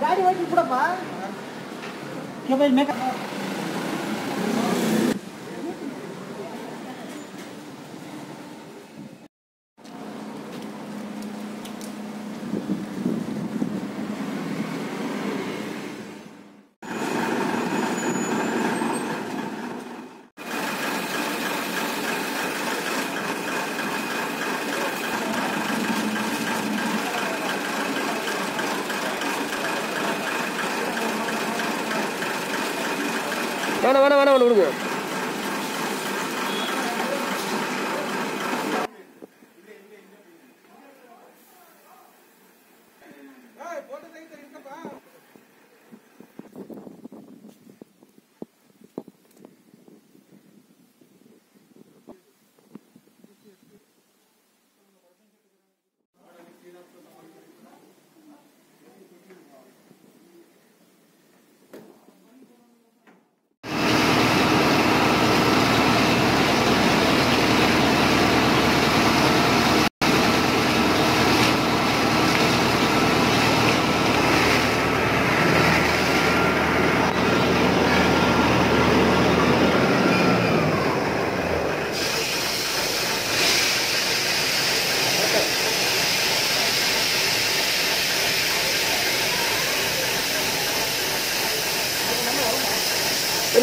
ಗಾಡಿ ಹೋಗಿ ಬಿಡಪ್ಪ வேணாம் வேணாம் வேணாம் ஒன்று கொடுங்க.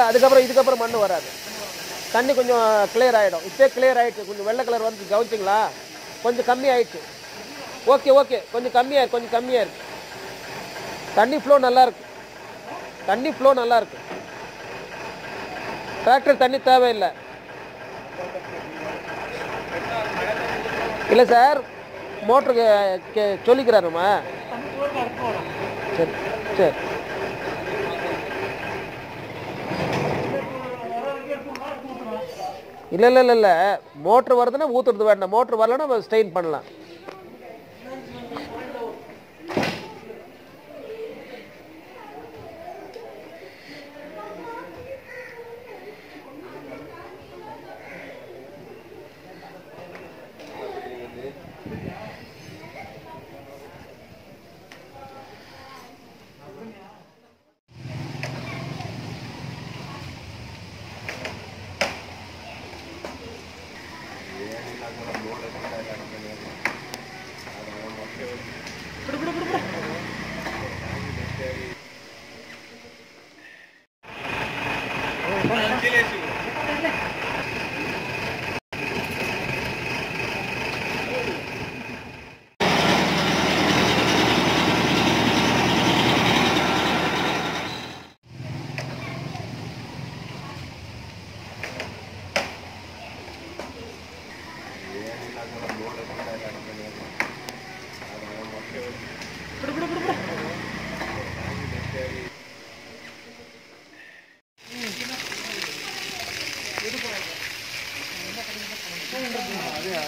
இல்லை அதுக்கப்புறம் இதுக்கப்புறம் மண் வராது. தண்ணி கொஞ்சம் கிளியர் ஆகிடும் இப்போயே கிளியர் ஆகிடுச்சு கொஞ்சம் வெள்ளை கலர் வந்து கவனிச்சிங்களா கொஞ்சம் கம்மி ஆயிடுச்சு. ஓகே ஓகே கொஞ்சம் கம்மியாக இருக்கு கொஞ்சம் கம்மியாக இருக்கு தண்ணி ஃப்ளோ நல்லா இருக்கு. தண்ணி ஃப்ளோ நல்லா இருக்கு. டிராக்டர் தண்ணி தேவையில்லை. இல்லை சார் மோட்டருக்கு கே- சொல்லிக்கிறாருமா சரி சரி. இல்லை இல்லை இல்லை இல்லை. மோட்ரு வருதுன்னா ஊற்றுறது வேண்டாம். மோட்ரு வரலன்னா ஸ்டெயின் பண்ணலாம். அது